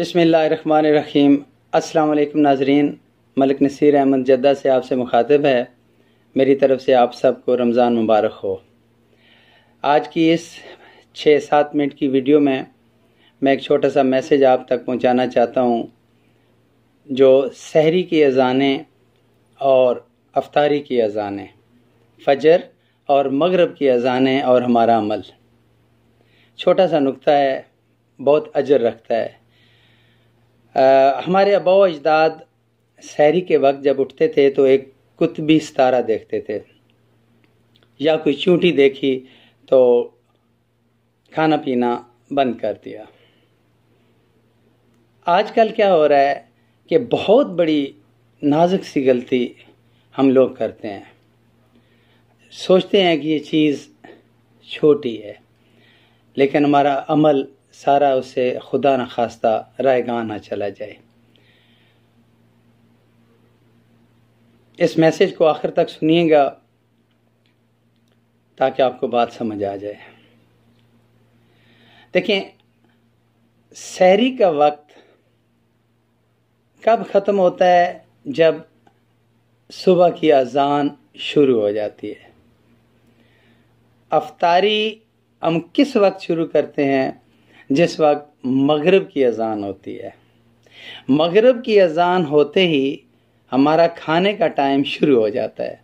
बसमीम अस्सलाम नाजरीन। मलिक नसीर अहमद जद्दा से आपसे मुखातिब है। मेरी तरफ़ से आप सबको रमज़ान मुबारक हो। आज की इस छः सात मिनट की वीडियो में मैं एक छोटा सा मैसेज आप तक पहुंचाना चाहता हूँ, जो सहरी की अजानें और अफ्तारी की अजानें, फजर और मगरब की अजानें और हमारा अमल। छोटा सा नुक्ता है, बहुत अजर रखता है। आ, हमारे अबा अजदाद शहरी के वक्त जब उठते थे तो एक कुतबी सितारा देखते थे। या कोई चूंटी देखी तो खाना पीना बंद कर दिया। आजकल क्या हो रहा है कि बहुत बड़ी नाजुक सी गलती हम लोग करते हैं। सोचते हैं कि ये चीज़ छोटी है लेकिन हमारा अमल सारा उसे खुदा न खास्ता, रायगान ना चला जाए। इस मैसेज को आखिर तक सुनिएगा, ताकि आपको बात समझ आ जाए। देखें शहरी का वक्त कब ख़त्म होता है? जब सुबह की अजान शुरू हो जाती है। अफतारी हम किस वक्त शुरू करते हैं? जिस वक्त मगरब की अजान होती है। मगरब की अजान होते ही हमारा खाने का टाइम शुरू हो जाता है।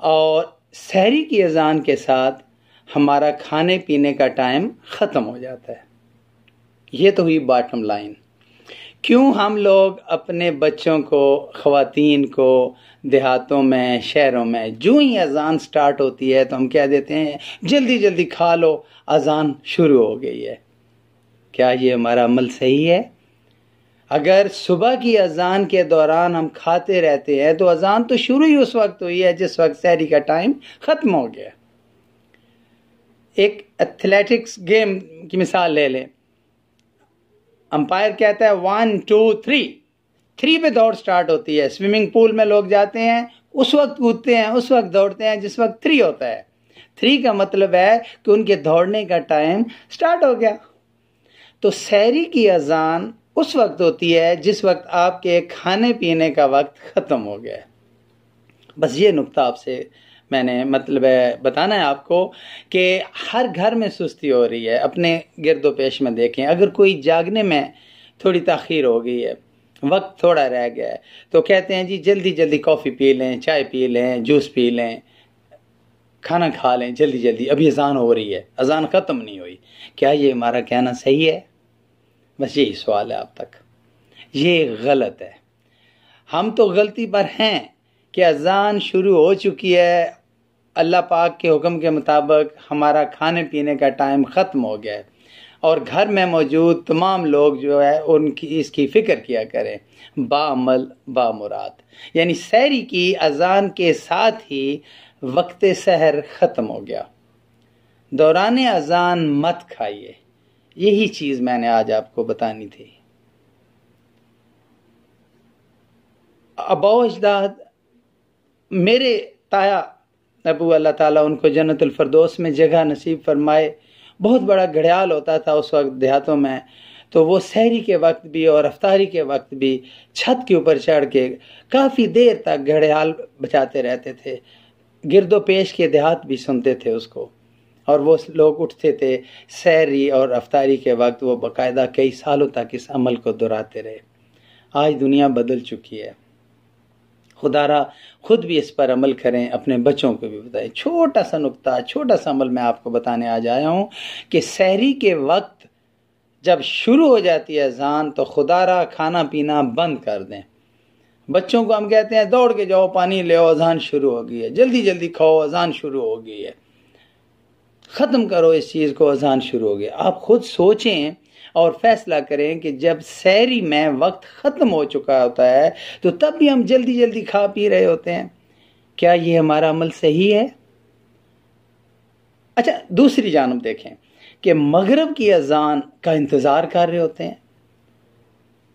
और शहरी की अजान के साथ हमारा खाने पीने का टाइम ख़त्म हो जाता है। ये तो हुई बॉटम लाइन क्यों हम लोग अपने बच्चों को, ख़वातीन को, देहातों में, शहरों में, जो ही अजान स्टार्ट होती है तो हम कह देते हैं? जल्दी जल्दी खा लो, अजान शुरू हो गई है। क्या ये हमारा अमल सही है? अगर सुबह की अजान के दौरान हम खाते रहते हैं तो अजान तो शुरू ही उस वक्त हुई है जिस वक्त शहरी का टाइम ख़त्म हो गया। एक एथलेटिक्स गेम की मिसाल ले लें। अंपायर कहता है वन टू थ्री थ्री पे दौड़ स्टार्ट होती है। स्विमिंग पूल में लोग जाते हैं, उस वक्त कूदते हैं, उस वक्त दौड़ते हैं जिस वक्त थ्री होता है। थ्री का मतलब है कि उनके दौड़ने का टाइम स्टार्ट हो गया। तो शहरी की अजान उस वक्त होती है जिस वक्त आपके खाने पीने का वक्त ख़त्म हो गया बस ये नुक्ता आपसे मैंने मतलब है, बताना है आपको कि हर घर में सुस्ती हो रही है। अपने गिरदो पेश में देखें, अगर कोई जागने में थोड़ी तखीर हो गई है, वक्त थोड़ा रह गया है तो कहते हैं जी, जल्दी जल्दी कॉफ़ी पी लें, चाय पी लें, जूस पी लें, खाना खा लें, जल्दी जल्दी। अभी अजान हो रही है, अजान ख़त्म नहीं हुई। क्या ये हमारा कहना सही है? बस यही सवाल है आप तक। ये गलत है। हम तो गलती पर हैं कि अजान शुरू हो चुकी है। अल्लाह पाक के हुक्म के मुताबिक हमारा खाने पीने का टाइम ख़त्म हो गया है। और घर में मौजूद तमाम लोग जो है, उनकी इसकी फ़िक्र किया करें। बामल, बामुराद। यानी सहरी की अजान के साथ ही वक्त सहर ख़त्म हो गया। दौरान अजान मत खाइए। यही चीज़ मैंने आज आपको बतानी थी। अबो अजदाद मेरे ताया अबू, अल्लाह ताला उनको जन्नतुल फरदोस में जगह नसीब फरमाए। बहुत बड़ा घड़ियाल होता था उस वक्त देहातों में। तो वो सहरी के वक्त भी और अफ्तारी के वक्त भी छत के ऊपर चढ़ के काफ़ी देर तक घड़ियाल बचाते रहते थे। गिरदो पेश के देहात भी सुनते थे उसको। और वो लोग उठते थे सहरी और अफ्तारी के वक्त वो बाकायदा कई सालों तक इस अमल को दोहराते रहे। आज दुनिया बदल चुकी है। खुदारा खुद भी इस पर अमल करें, अपने बच्चों को भी बताएँ। छोटा सा नुकता, छोटा सा अमल मैं आपको बताने आ जाया हूँ कि सहरी के वक्त जब शुरू हो जाती है अजान तो खुदारा खाना पीना बंद कर दें। बच्चों को हम कहते हैं, दौड़ के जाओ, पानी ले अजान शुरू हो गई है। जल्दी जल्दी खाओ, अजान शुरू हो गई है। ख़त्म करो, इस चीज़ को अजान शुरू हो गया आप खुद सोचें और फैसला करें कि जब शहरी में वक्त ख़त्म हो चुका होता है तो तब भी हम जल्दी जल्दी खा पी रहे होते हैं। क्या ये हमारा अमल सही है? अच्छा दूसरी जानब देखें कि मगरब की अजान का इंतज़ार कर रहे होते हैं।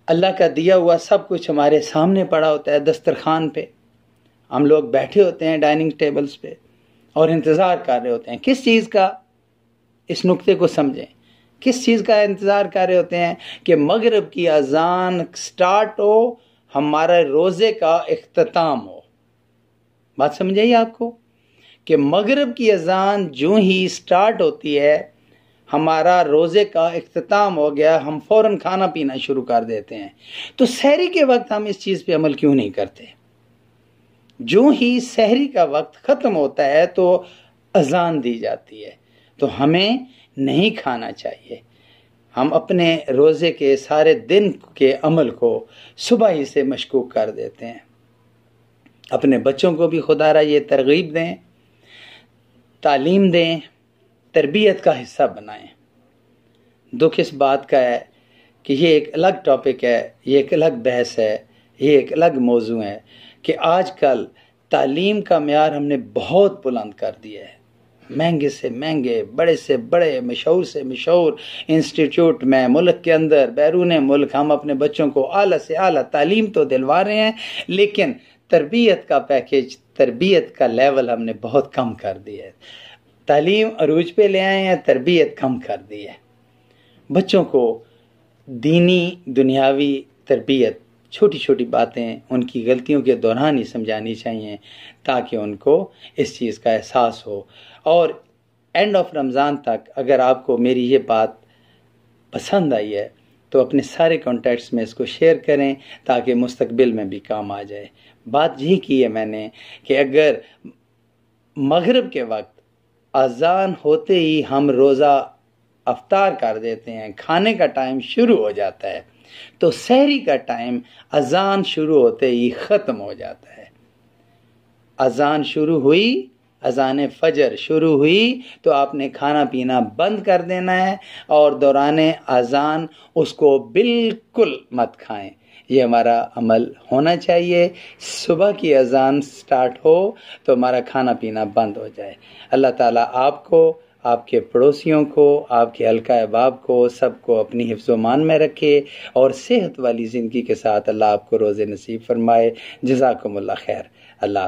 अल्लाह का दिया हुआ सब कुछ हमारे सामने पड़ा होता है दस्तरखान पे। हम लोग बैठे होते हैं डाइनिंग टेबल्स पे। और इंतज़ार कर रहे होते हैं। किस चीज़ का? इस नुक्ते को समझें। किस चीज़ का इंतज़ार कर रहे होते हैं कि मगरब की अजान स्टार्ट हो, हमारे रोज़े का अख्ताम हो। बात समझ आई आपको? कि मगरब की अजान जो ही स्टार्ट होती है, हमारा रोज़े का अख्ताम हो गया, हम फ़ौर खाना पीना शुरू कर देते हैं। तो सहरी के वक्त हम इस चीज़ पे अमल क्यों नहीं करते? जो ही सहरी का वक्त ख़त्म होता है तो अजान दी जाती है। तो हमें नहीं खाना चाहिए। हम अपने रोज़े के सारे दिन के अमल को सुबह ही से मशकूक कर देते हैं। अपने बच्चों को भी खुदारा ये तरगीब दें, तालीम दें, तरबियत का हिस्सा बनाएँ। दुख इस बात का है कि ये एक अलग टॉपिक है, ये एक अलग बहस है, ये एक अलग मौजू है। कि आजकल तालीम का मैार हमने बहुत बुलंद कर दिया है। महँगे से महँगे, बड़े से बड़े, मशहूर से मशहूर इंस्टीट्यूट में, मुल्क के अंदर, बैरून मुल्क, हम अपने बच्चों को आला से आला तालीम तो दिलवा रहे हैं, लेकिन तरबियत का पैकेज, तरबियत का लेवल हमने बहुत कम कर दिया है। तालीम अरूज पे ले आए हैं, तरबियत कम कर दी है। बच्चों को दीनी, दुनियावी तरबियत छोटी छोटी बातें, उनकी गलतियों के दौरान ही समझानी चाहिए, ताकि उनको इस चीज़ का एहसास हो। और एंड ऑफ़ रमज़ान तक अगर आपको मेरी ये बात पसंद आई है तो अपने सारे कॉन्टैक्ट्स में इसको शेयर करें, ताकि मुस्तबिल में भी काम आ जाए। बात यही की है मैंने कि अगर मगरब के वक्त अजान होते ही हम रोज़ा अफ्तार कर देते हैं, खाने का टाइम शुरू हो जाता है तो सहरी का टाइम अजान शुरू होते ही ख़त्म हो जाता है। अजान शुरू हुई, अजान फजर शुरू हुई तो आपने खाना पीना बंद कर देना है और दौरान अजान उसको बिल्कुल मत खाएँ। ये हमारा अमल होना चाहिए। सुबह की अजान स्टार्ट हो तो हमारा खाना पीना बंद हो जाए। अल्लाह ताला आपको आपके पड़ोसियों को, आपके हल्का अहबाब को, सबको अपनी हिफ्जमान में रखे और सेहत वाली ज़िंदगी के साथ अल्लाह आपको रोज़ नसीब फरमाए। जजाकमल्ला खैर। अल्लाह